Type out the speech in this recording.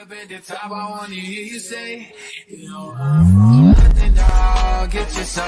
up at the top, I wanna hear you say, you know I'm from nothing, dog. Get your soul,